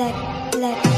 black, black.